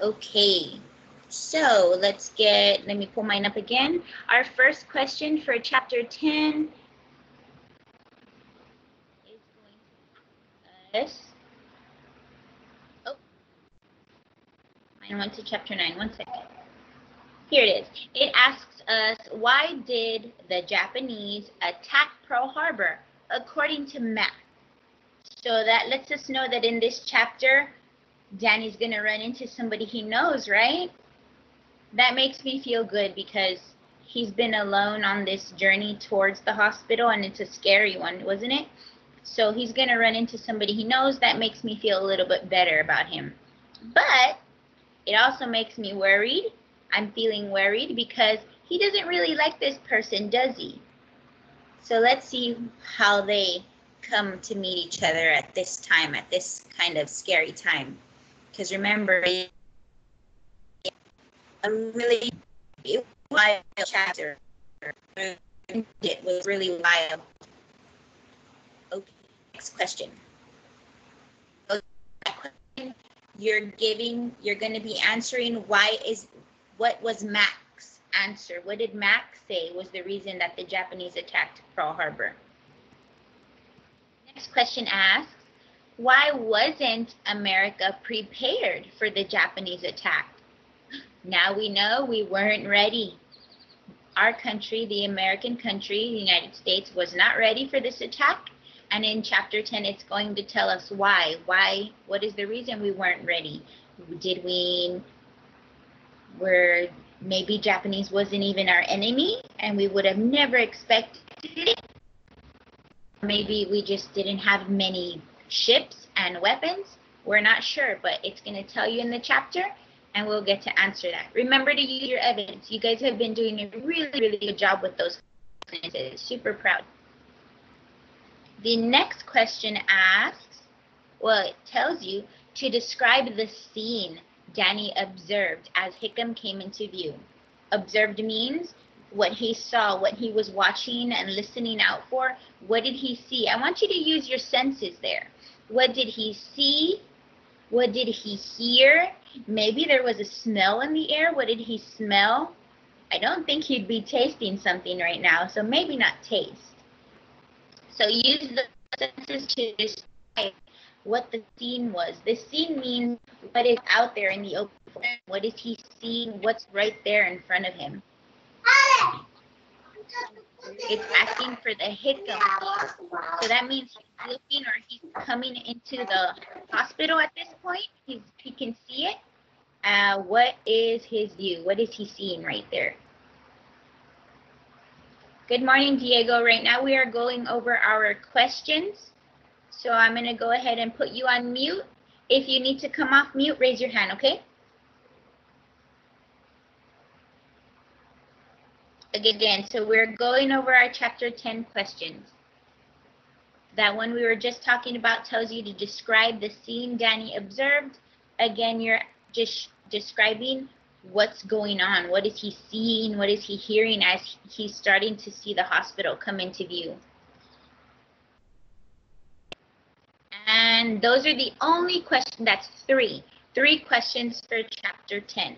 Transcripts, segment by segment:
Okay, so let's get, let me pull mine up again. Our first question for chapter 10 is going to us. Oh, mine went to chapter 9, one second. Here it is. It asks us, why did the Japanese attack Pearl Harbor according to Mac? So that lets us know that in this chapter, Danny's going to run into somebody he knows, right? That makes me feel good because he's been alone on this journey towards the hospital and it's a scary one, wasn't it? So he's going to run into somebody he knows. That makes me feel a little bit better about him. But it also makes me worried. I'm feeling worried because he doesn't really like this person, does he? So let's see how they come to meet each other at this time, at this kind of scary time. Because remember, a really wild chapter. It was really wild. Okay, next question. You're giving, you're going to be answering why is, what was Mac's answer? What did Mac say was the reason that the Japanese attacked Pearl Harbor? Next question asks, why wasn't America prepared for the Japanese attack? Now we know we weren't ready. Our country, the American country, the United States, was not ready for this attack. And in chapter 10, it's going to tell us why. Why? What is the reason we weren't ready? Did we, were maybe Japanese wasn't even our enemy and we would have never expected it? Maybe we just didn't have many ships and weapons. We're not sure, but it's going to tell you in the chapter and we'll get to answer that. Remember to use your evidence. You guys have been doing a really, really good job with those. Super proud. The next question asks, well, it tells you to describe the scene Danny observed as Hickam came into view. Observed means what he saw, what he was watching and listening out for. What did he see? I want you to use your senses there. What did he see? What did he hear? Maybe there was a smell in the air. What did he smell? I don't think he'd be tasting something right now, so maybe not taste. So use the senses to describe what the scene was. The scene means what is out there in the open. What is he seeing? What's right there in front of him? It's asking for the Hickam. So that means he's looking or he's coming into the hospital at this point. He's, he can see it. Uh, what is his view? What is he seeing right there? Good morning, Diego. Right now we are going over our questions. So I'm going to go ahead and put you on mute. If you need to come off mute, raise your hand, okay? Again, so we're going over our chapter 10 questions. That one we were just talking about tells you to describe the scene Danny observed. Again, you're just describing what's going on. What is he seeing? What is he hearing as he's starting to see the hospital come into view? And those are the only questions, that's three, three questions for chapter 10.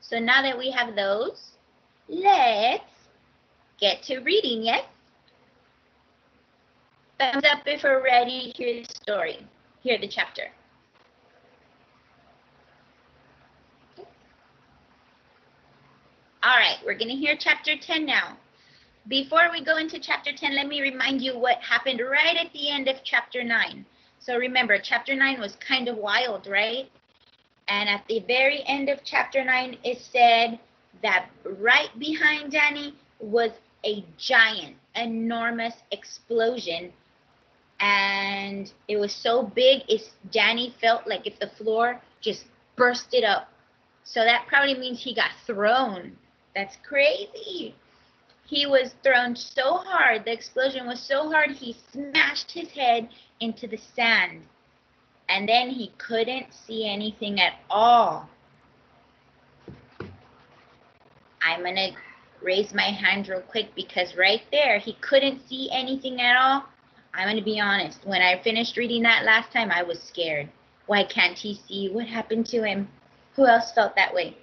So now that we have those, let's get to reading, yes? Thumbs up if we're ready to hear the story, hear the chapter. All right, we're going to hear chapter 10 now. Before we go into chapter 10, let me remind you what happened right at the end of chapter 9. So remember, chapter 9 was kind of wild, right? And at the very end of chapter 9, it said that right behind Danny was a giant, enormous explosion. And it was so big, it's, Danny felt like if the floor just bursted up. So that probably means he got thrown. That's crazy. He was thrown so hard, the explosion was so hard, he smashed his head into the sand. And then he couldn't see anything at all. I'm going to raise my hand real quick because right there, he couldn't see anything at all. I'm going to be honest. When I finished reading that last time, I was scared. Why can't he see? What happened to him? Who else felt that way?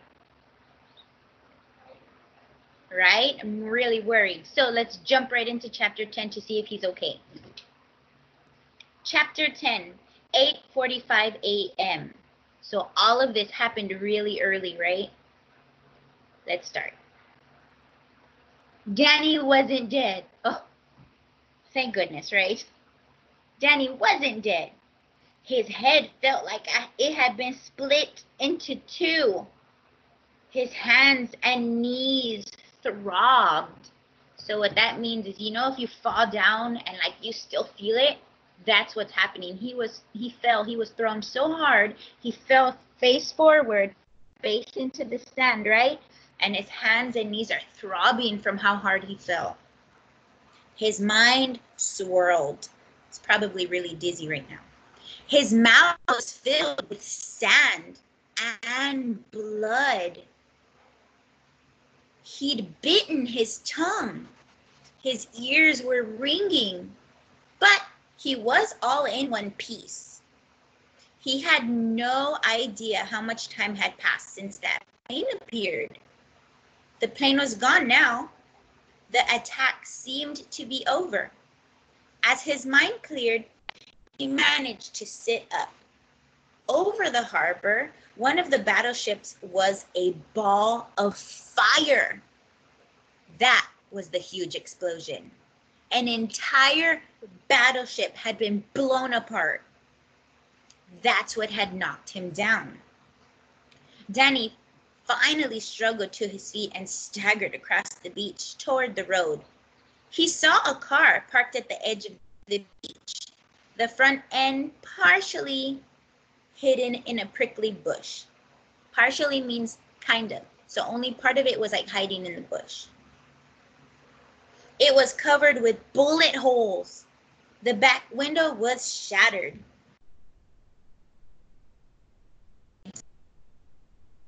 Right? I'm really worried. So let's jump right into chapter 10 to see if he's okay. Chapter 10, 8:45 a.m. So all of this happened really early, right? Let's start. Danny wasn't dead. Oh, thank goodness, right? Danny wasn't dead. His head felt like it had been split into two. His hands and knees throbbed. So what that means is, you know, if you fall down and like you still feel it, that's what's happening. He was he fell. He was thrown so hard. He fell face forward, face into the sand, right? And his hands and knees are throbbing from how hard he fell. His mind swirled. It's probably really dizzy right now. His mouth was filled with sand and blood. He'd bitten his tongue. His ears were ringing, but he was all in one piece. He had no idea how much time had passed since that plane appeared. The plane was gone now. The attack seemed to be over. As his mind cleared, he managed to sit up. Over the harbor, one of the battleships was a ball of fire. That was the huge explosion. An entire battleship had been blown apart. That's what had knocked him down. Danny finally struggled to his feet and staggered across the beach toward the road. He saw a car parked at the edge of the beach, the front end partially hidden in a prickly bush. Partially means kind of. So only part of it was like hiding in the bush. It was covered with bullet holes. The back window was shattered.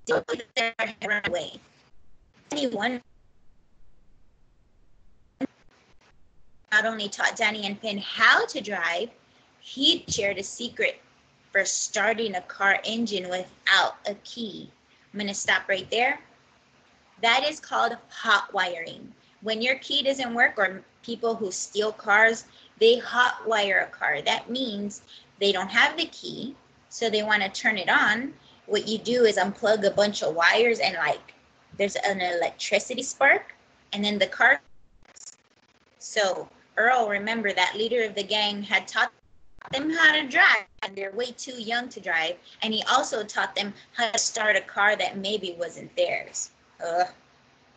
Run away. Anyone not only taught Danny and Finn how to drive, he shared a secret for starting a car engine without a key. I'm going to stop right there. That is called hot wiring. When your key doesn't work, or people who steal cars, they hot wire a car. That means they don't have the key, so they want to turn it on. What you do is unplug a bunch of wires and like there's an electricity spark, and then the car. So Earl, remember that leader of the gang had taught them how to drive and they're way too young to drive and he also taught them how to start a car that maybe wasn't theirs. Ugh,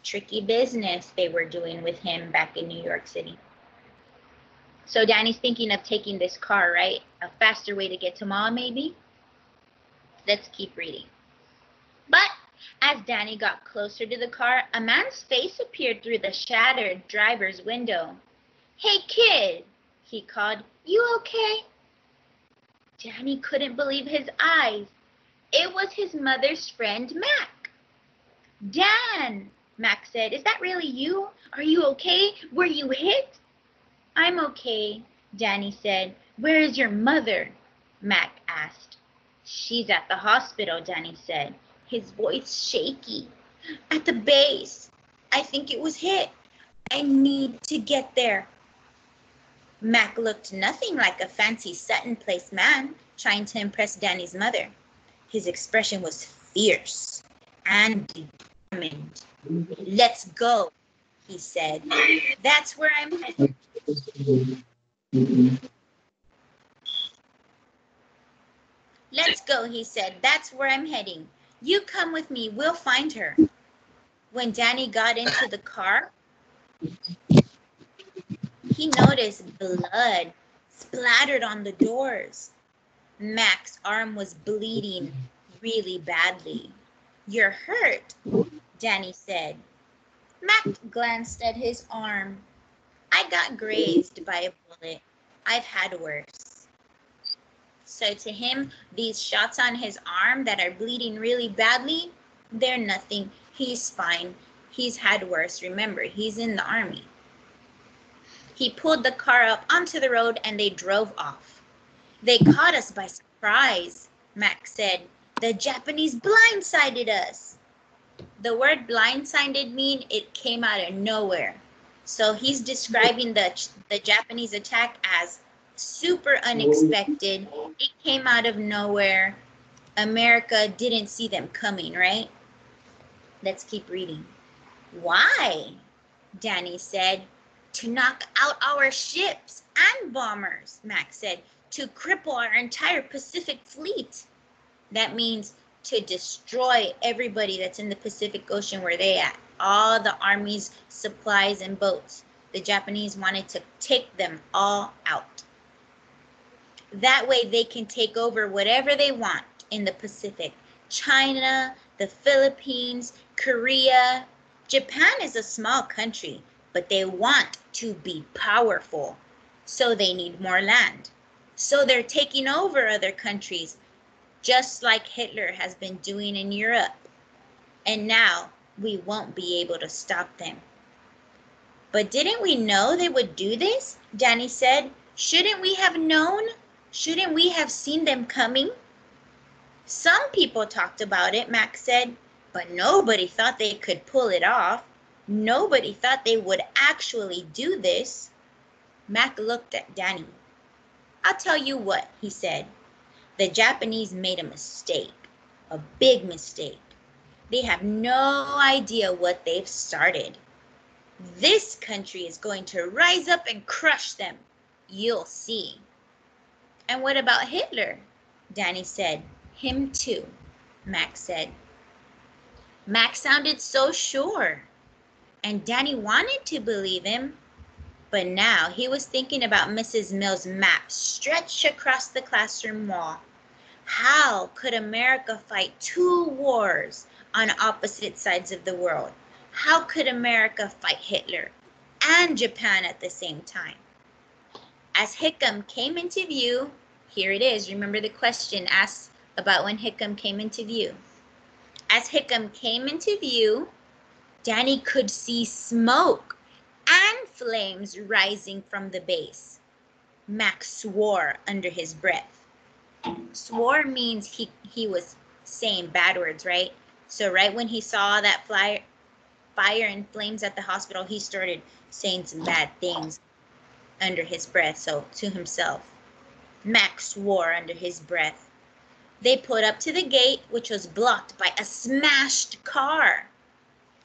tricky business they were doing with him back in new york city. So danny's thinking of taking this car right? A faster way to get to mom maybe let's keep reading but as danny got closer to the car a man's face appeared through the shattered driver's window hey kid he called you okay Danny couldn't believe his eyes. It was his mother's friend, Mac. Dan, Mac said, is that really you? Are you okay? Were you hit? I'm okay, Danny said. Where is your mother? Mac asked. She's at the hospital, Danny said, his voice shaky. At the base. I think it was hit. I need to get there. Mac looked nothing like a fancy Sutton Place man trying to impress Danny's mother. His expression was fierce and determined. Let's go, he said. That's where I'm headed. Let's go, he said. That's where I'm heading. You come with me. We'll find her. When Danny got into the car, he noticed blood splattered on the doors. Mac's arm was bleeding really badly. You're hurt, Danny said. Mac glanced at his arm. I got grazed by a bullet. I've had worse. So to him, these shots on his arm that are bleeding really badly, they're nothing. He's fine. He's had worse. Remember, he's in the army. He pulled the car up onto the road and they drove off. They caught us by surprise, Mac said. The Japanese blindsided us. The word blindsided mean it came out of nowhere. So he's describing the the Japanese attack as super unexpected. It came out of nowhere. America didn't see them coming, right? Let's keep reading. Why? Danny said. To knock out our ships and bombers, Mac said. To cripple our entire Pacific fleet. That means to destroy everybody that's in the Pacific Ocean where they at. All the army's supplies and boats. The Japanese wanted to take them all out. That way they can take over whatever they want in the Pacific. China, the Philippines, Korea. Japan is a small country, but they want to be powerful. So they need more land. So they're taking over other countries just like Hitler has been doing in Europe. And now we won't be able to stop them. But didn't we know they would do this? Danny said. Shouldn't we have known? Shouldn't we have seen them coming? Some people talked about it, Mac said, but nobody thought they could pull it off. Nobody thought they would actually do this. Mac looked at Danny. I'll tell you what, he said. The Japanese made a mistake, a big mistake. They have no idea what they've started. This country is going to rise up and crush them. You'll see. And what about Hitler? Danny said. Him too, Mac said. Mac sounded so sure. And Danny wanted to believe him. But now he was thinking about Mrs. Mill's map stretched across the classroom wall. How could America fight two wars on opposite sides of the world? How could America fight Hitler and Japan at the same time? As Hickam came into view, here it is. Remember the question asked about when Hickam came into view. As Hickam came into view, Danny could see smoke and flames rising from the base. Mac swore under his breath swore means he he was saying bad words, right? So right when he saw that fire fire and flames at the hospital, he started saying some bad things under his breath, so to himself. Mac swore under his breath. They put up to the gate, which was blocked by a smashed car.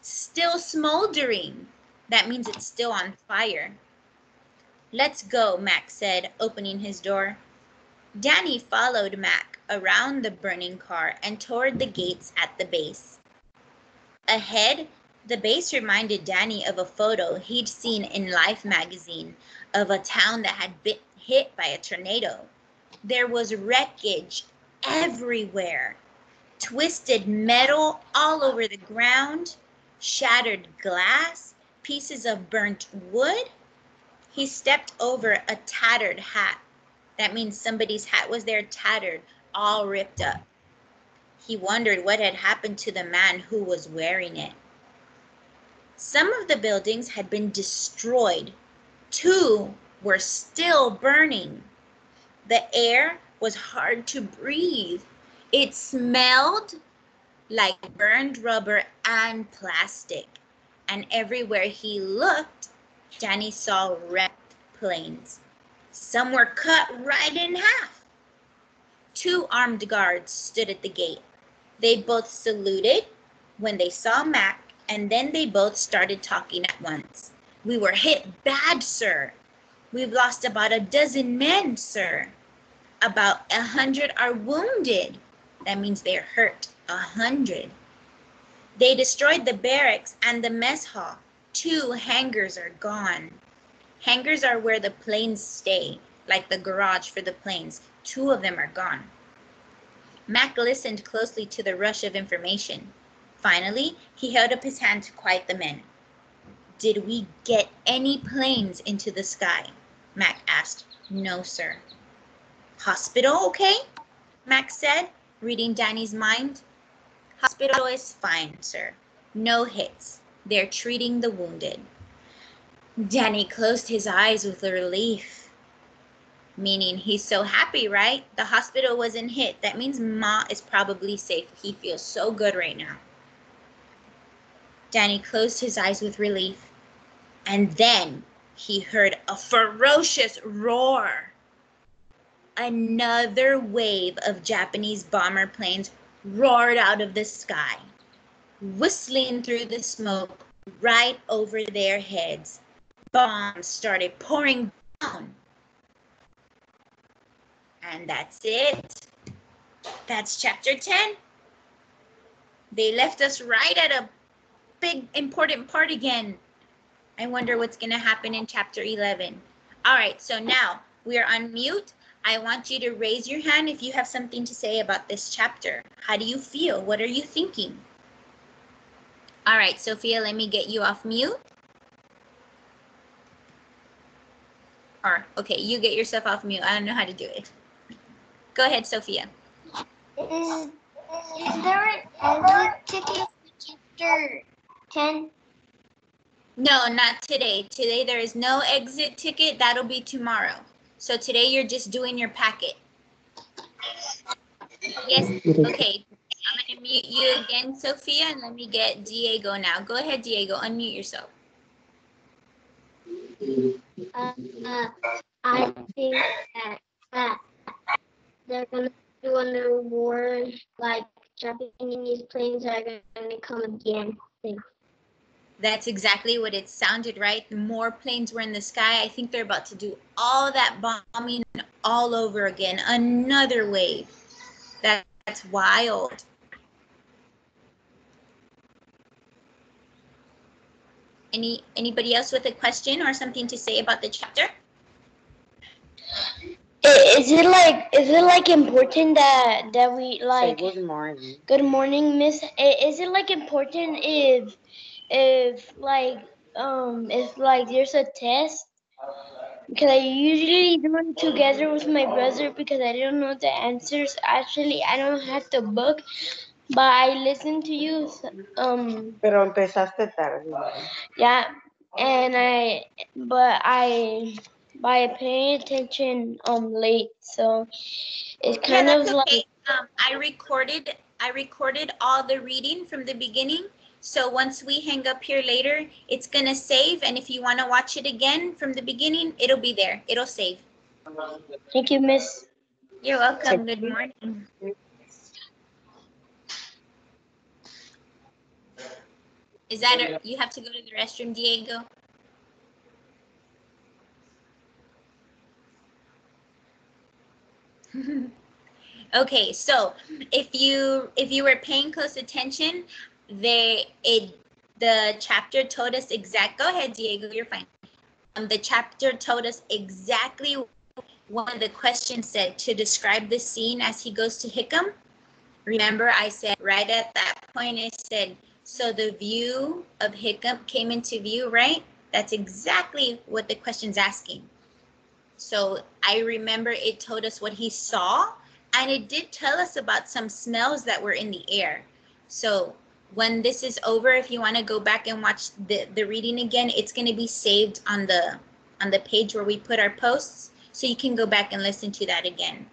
Still smoldering. That means it's still on fire. Let's go, Mac said, opening his door. Danny followed Mac around the burning car and toward the gates at the base. Ahead, the base reminded Danny of a photo he'd seen in Life magazine of a town that had been hit by a tornado. There was wreckage everywhere, twisted metal all over the ground, shattered glass, pieces of burnt wood. He stepped over a tattered hat that means somebody's hat was there tattered, all ripped up. He wondered what had happened to the man who was wearing it. Some of the buildings had been destroyed. Two were still burning. The air was hard to breathe. It smelled like burned rubber and plastic. And everywhere he looked, Danny saw wrecked planes. Some were cut right in half. Two armed guards stood at the gate. They both saluted when they saw Mac, and then they both started talking at once. We were hit bad, sir. We've lost about a dozen men, sir. About a hundred are wounded. That means they're hurt. A hundred. They destroyed the barracks and the mess hall. Two hangars are gone. Hangars are where the planes stay, like the garage for the planes. Two of them are gone. Mac listened closely to the rush of information. Finally, he held up his hand to quiet the men. Did we get any planes into the sky? Mac asked. No, sir. Hospital okay? Mac said, reading Danny's mind. Hospital is fine, sir. No hits. They're treating the wounded. Danny closed his eyes with relief. meaning he's so happy, right? The hospital wasn't hit. That means Ma is probably safe. He feels so good right now. Danny closed his eyes with relief, and then he heard a ferocious roar. Another wave of Japanese bomber planes roared out of the sky, whistling through the smoke right over their heads. Bombs started pouring down. And that's it. That's chapter 10. They left us right at a big important part again. I wonder what's going to happen in chapter 11. All right, so now we are on mute. I want you to raise your hand if you have something to say about this chapter. How do you feel? What are you thinking? All right, Sophia, let me get you off mute. Or, okay, you get yourself off mute. I don't know how to do it. Go ahead, Sophia. Is, is there an exit ticket for chapter 10? No, not today. Today there is no exit ticket. That'll be tomorrow. So today you're just doing your packet. Yes, okay. I'm gonna mute you again, Sophia, and let me get Diego now. Go ahead, Diego, unmute yourself. Uh, uh, I think that, that they're gonna do another war, like Japanese planes are gonna come again. Thanks. That's exactly what it sounded, right? The more planes were in the sky. I think they're about to do all that bombing all over again. Another wave. That, that's wild. Any anybody else with a question or something to say about the chapter? Is it like is it like important that that we like Say good morning. good morning miss is it like important if if like um if like there's a test because I usually do it together with my brother because I don't know the answers actually I don't have the book but I listen to you um Pero empezaste tarde. yeah and I but I by paying attention um late so it's Yeah, kind that's of like. Um, I recorded I recorded all the reading from the beginning. So once we hang up here later, it's gonna save. And if you want to watch it again from the beginning, it'll be there. It'll save. Thank you, Miss. You're welcome. Good morning. Is that a, you have to go to the restroom, Diego? okay, so if you if you were paying close attention, they it the chapter told us exact. Go ahead, Diego. You're fine. Um, the chapter told us exactly one of the questions said to describe the scene as he goes to Hickam. Remember, I said right at that point, I said, so the view of Hickam came into view, right? That's exactly what the question's asking. So I remember it told us what he saw, and it did tell us about some smells that were in the air. So when this is over, if you want to go back and watch the, the reading again, it's going to be saved on the on the page where we put our posts, so you can go back and listen to that again.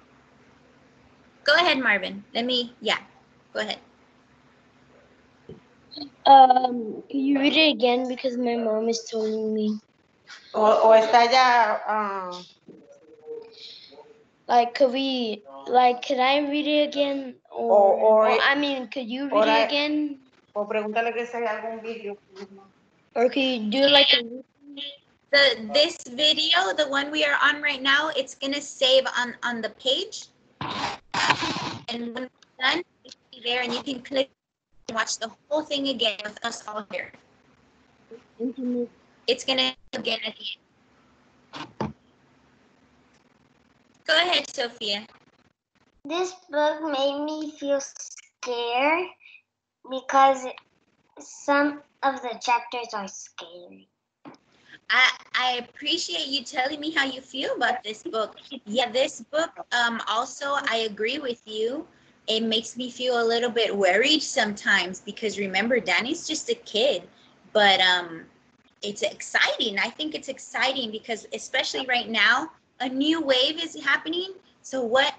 Go ahead, Marvin. Let me, yeah, go ahead. Um, can you read it again because my mom is telling me. O, o está ya. ah, Like, could we, like, could I read it again? Or, Or- or- or, I mean, could you read or I- it again? O pregúntale que si hay algún vídeo. Or could you like a, The this video, the one we are on right now, it's gonna save on on the page. And when it's done, it's be there and you can click and watch the whole thing again with us all here. It's gonna again at the end. Go ahead, Sophia. This book made me feel scared because some of the chapters are scary. I, I appreciate you telling me how you feel about this book. Yeah, this book, um, also, I agree with you. It makes me feel a little bit worried sometimes because remember, Danny's just a kid, but um, it's exciting. I think it's exciting because, especially right now, a new wave is happening. So what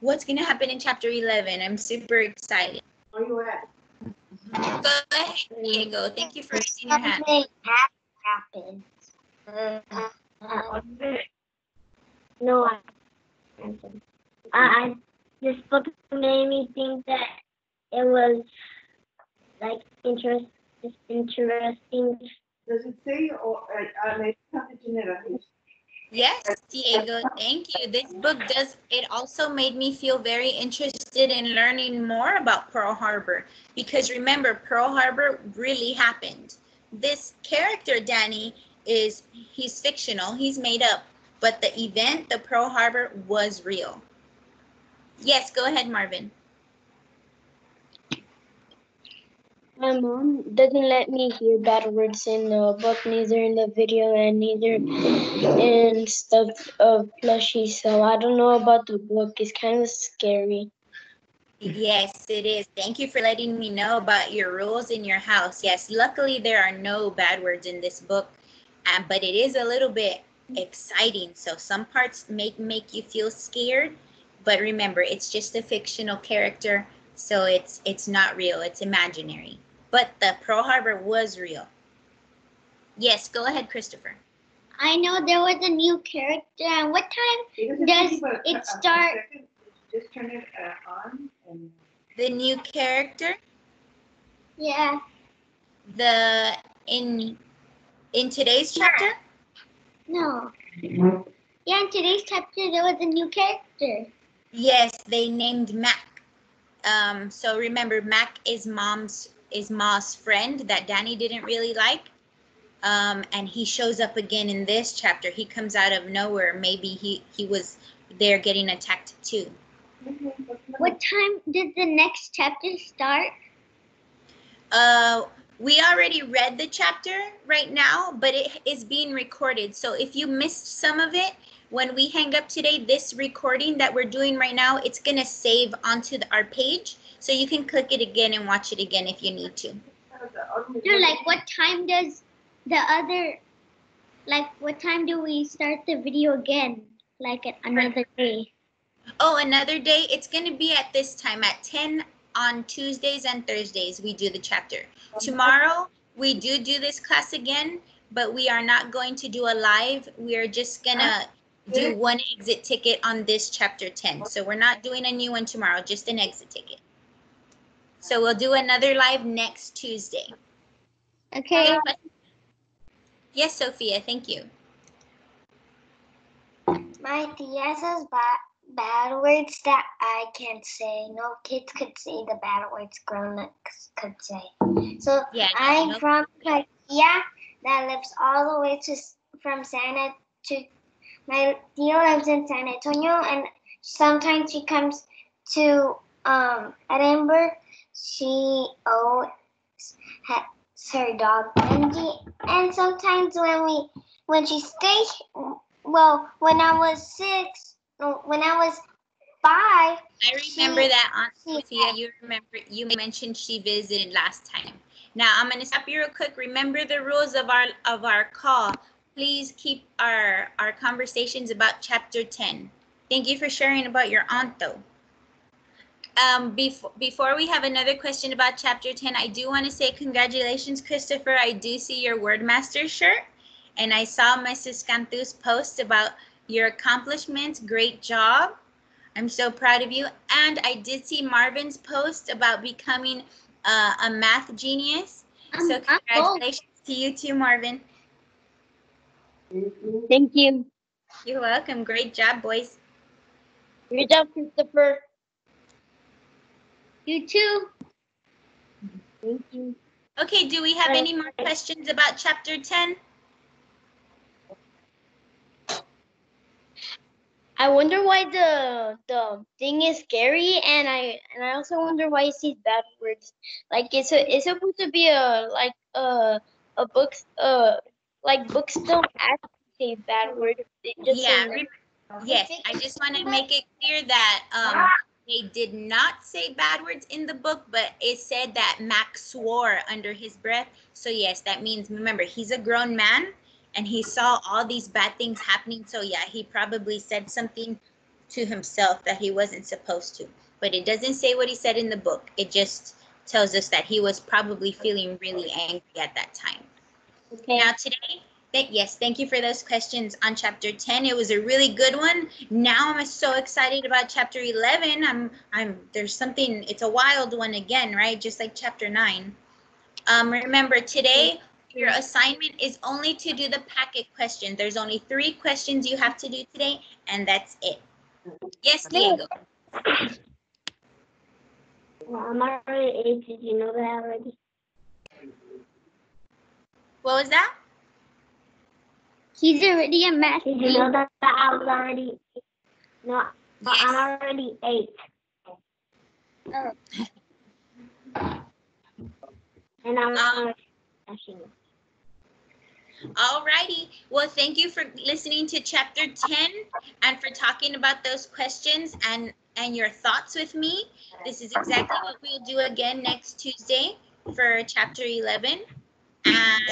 what's gonna happen in chapter 11? I'm super excited. Where you at? Go ahead, Diego. Thank you for raising your hand. Something happened. Uh, no, I, I, I, this book made me think that it was like interest, interesting. Does it say or uh, Yes, Diego, thank you. This book does, it also made me feel very interested in learning more about Pearl Harbor because remember, Pearl Harbor really happened. This character, Danny, is, he's fictional, he's made up, but the event, the Pearl Harbor, was real. Yes, go ahead, Marvin. My mom doesn't let me hear bad words in the book, neither in the video and neither in stuff of plushie. So I don't know about the book. It's kind of scary. Yes, it is. Thank you for letting me know about your rules in your house. Yes, luckily there are no bad words in this book, um, but it is a little bit exciting. So some parts make make you feel scared, but remember, it's just a fictional character, so it's it's not real. It's imaginary. But the Pearl Harbor was real. Yes, go ahead, Christopher. I know there was a new character. And what time? Does it start- Just turn it uh, on and. The new character, Yeah. the in in today's chapter. No. Yeah, in today's chapter there was a new character. Yes, they named Mac. Um, so remember, Mac is mom's is Ma's friend that Danny didn't really like. Um, and he shows up again in this chapter. He comes out of nowhere. Maybe he he was there getting attacked too. What time did the next chapter start? Uh, we already read the chapter right now, but it is being recorded. So if you missed some of it, when we hang up today, this recording that we're doing right now, it's gonna save onto the, our page. So you can click it again and watch it again if you need to. No, like what time does the other, like what time do we start the video again? Like at another day. Oh, another day, it's gonna be at this time at ten on Tuesdays and Thursdays, we do the chapter. Tomorrow, we do do this class again, but we are not going to do a live. We are just gonna do mm-hmm. one exit ticket on this chapter ten. So we're not doing a new one tomorrow, just an exit ticket. So we'll do another live next Tuesday. Okay. Yes, Sophia, thank you. My tia says bad, bad words that I can't say. No kids could say the bad words grown-ups could say. So Yeah. I'm no- from Kakia that lives all the way to from Santa to my tia lives in San Antonio and sometimes she comes to um Edinburg. She owes her dog Benji and sometimes when we when she stays well when I was six when I was five I remember She- that Aunt Sophia, you remember, you mentioned she visited last time. Now, I'm gonna stop you real quick. Remember the rules of our, of our call. Please keep our, our conversations about chapter ten. Thank you for sharing about your aunt though. Um, before, before we have another question about chapter ten, I do want to say congratulations, Christopher. I do see your Wordmaster shirt. And I saw Mrs. Cantu's post about your accomplishments. Great job. I'm so proud of you. And I did see Marvin's post about becoming uh, a math genius. So congratulations to you too, Marvin. Thank you. You're welcome. Great job, boys. Good job, Christopher. You too. Thank you. Okay, do we have any more questions about chapter 10? I wonder why the the thing is scary, and I and I also wonder why it says bad words. Like it's a, it's supposed to be a like a a book uh like books don't actually say bad words. They just Yeah, say yes. I just want to make it clear that um, they did not say bad words in the book, but it said that Mac swore under his breath. So yes, that means remember he's a grown man, and he saw all these bad things happening. So yeah, he probably said something to himself that he wasn't supposed to. But it doesn't say what he said in the book. It just tells us that he was probably feeling really angry at that time. Okay. Now today, th- yes, thank you for those questions on chapter 10. It was a really good one. Now I'm so excited about chapter 11. I'm I'm there's something it's a wild one again, right? Just like chapter 9. Um remember today your assignment is only to do the packet question. There's only 3 questions you have to do today and that's it. Yes, Diego. Well, I'm already eight. Did you know that already? What was that? He's already a math. Did you know that, that I was already no? But I'm Yes. already eight. And I'm Um, actually, Alrighty. Well, thank you for listening to chapter 10 and for talking about those questions and and your thoughts with me. This is exactly what we'll do again next Tuesday for chapter 11. And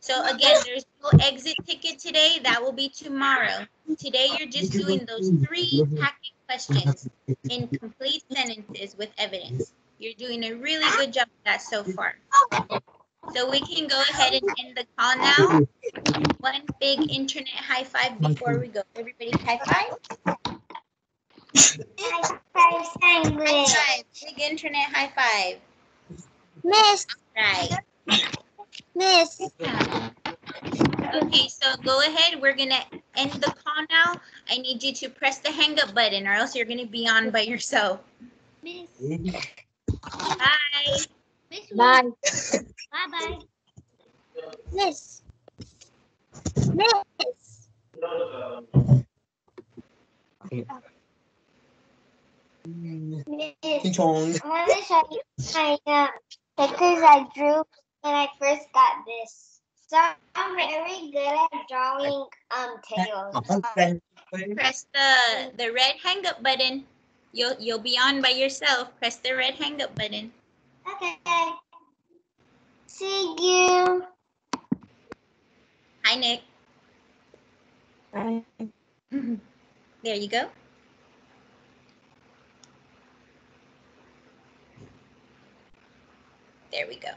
so again, there's no exit ticket today. That will be tomorrow. Today you're just doing those three packet questions in complete sentences with evidence. You're doing a really good job of that so far. So we can go ahead and end the call now. One big internet high five before we go. Everybody high five. High five. Big internet high five. Miss, Right. Miss. Okay, so go ahead. We're gonna end the call now. I need you to press the hang up button or else you're gonna be on by yourself. Miss. Bye. Miss. bye. Bye bye. Miss. Miss. Ching chong. I want to show you my uh, pictures I drew when I first got this. So I'm very good at drawing um tails. Press the the red hang up button. You'll you'll be on by yourself. Press the red hang up button. Okay. See you. Hi Nick. Hi. there you go. There we go.